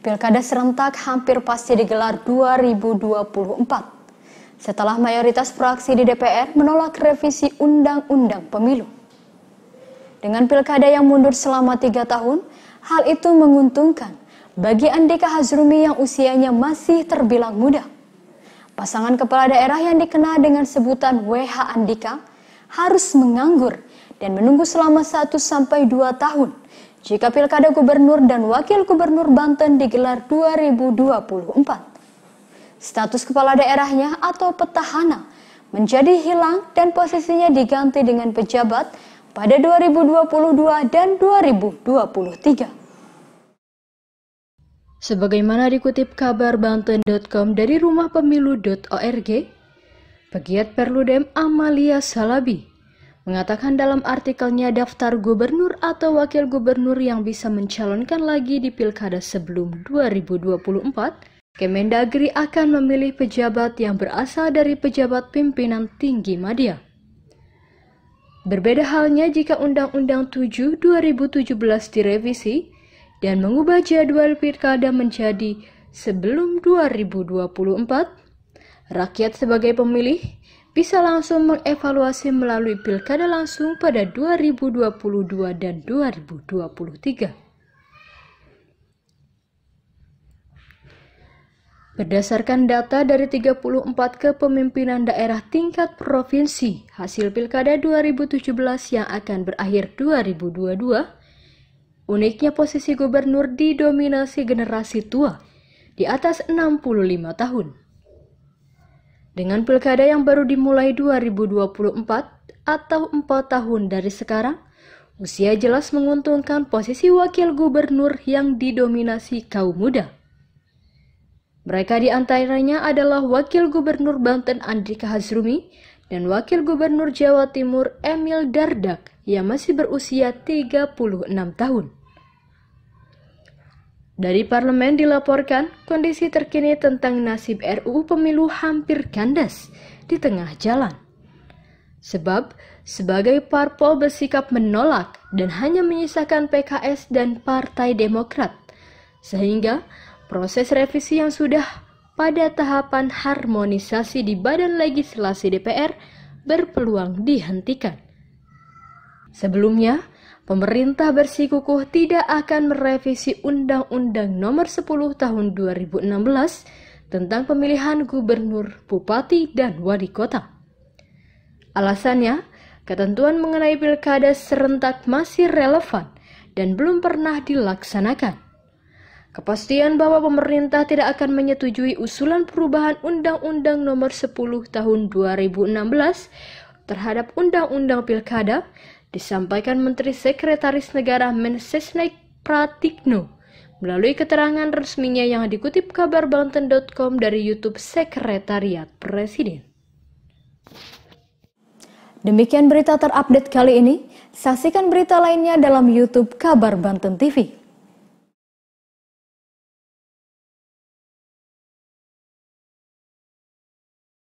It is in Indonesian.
Pilkada serentak hampir pasti digelar 2024. Setelah mayoritas fraksi di DPR menolak revisi Undang-Undang Pemilu. Dengan pilkada yang mundur selama tiga tahun, hal itu menguntungkan bagi Andika Hazrumi yang usianya masih terbilang muda. Pasangan kepala daerah yang dikenal dengan sebutan WH Andika harus menganggur dan menunggu selama 1 sampai 2 tahun jika Pilkada Gubernur dan Wakil Gubernur Banten digelar 2024. Status kepala daerahnya atau petahana menjadi hilang dan posisinya diganti dengan pejabat pada 2022 dan 2023. Sebagaimana dikutip kabar Banten.com dari rumahpemilu.org, pegiat Perludem Amalia Salabi mengatakan dalam artikelnya daftar gubernur atau wakil gubernur yang bisa mencalonkan lagi di pilkada sebelum 2024, Kemendagri akan memilih pejabat yang berasal dari pejabat pimpinan tinggi media. Berbeda halnya jika Undang-Undang 7 2017 direvisi dan mengubah jadwal pilkada menjadi sebelum 2024, rakyat sebagai pemilih bisa langsung mengevaluasi melalui pilkada langsung pada 2022 dan 2023. Berdasarkan data dari 34 kepemimpinan daerah tingkat provinsi, hasil pilkada 2017 yang akan berakhir 2022, uniknya posisi gubernur didominasi generasi tua di atas 65 tahun. Dengan pilkada yang baru dimulai 2024 atau 4 tahun dari sekarang, usia jelas menguntungkan posisi wakil gubernur yang didominasi kaum muda. Mereka di antaranya adalah Wakil Gubernur Banten Andrika Hazrumi dan Wakil Gubernur Jawa Timur Emil Dardak yang masih berusia 36 tahun. Dari parlemen dilaporkan kondisi terkini tentang nasib RUU pemilu hampir kandas di tengah jalan. Sebab sebagai parpol bersikap menolak dan hanya menyisakan PKS dan Partai Demokrat. Sehingga proses revisi yang sudah pada tahapan harmonisasi di Badan Legislasi DPR berpeluang dihentikan. Sebelumnya, pemerintah bersikukuh tidak akan merevisi Undang-Undang Nomor 10 Tahun 2016 tentang pemilihan gubernur, bupati, dan wali kota. Alasannya, ketentuan mengenai pilkada serentak masih relevan dan belum pernah dilaksanakan. Kepastian bahwa pemerintah tidak akan menyetujui usulan perubahan Undang-Undang Nomor 10 Tahun 2016 terhadap Undang-Undang Pilkada disampaikan Menteri Sekretaris Negara Mensesnek Pratikno melalui keterangan resminya yang dikutip kabar Banten.com dari YouTube Sekretariat Presiden. Demikian berita terupdate kali ini. Saksikan berita lainnya dalam YouTube Kabar Banten TV.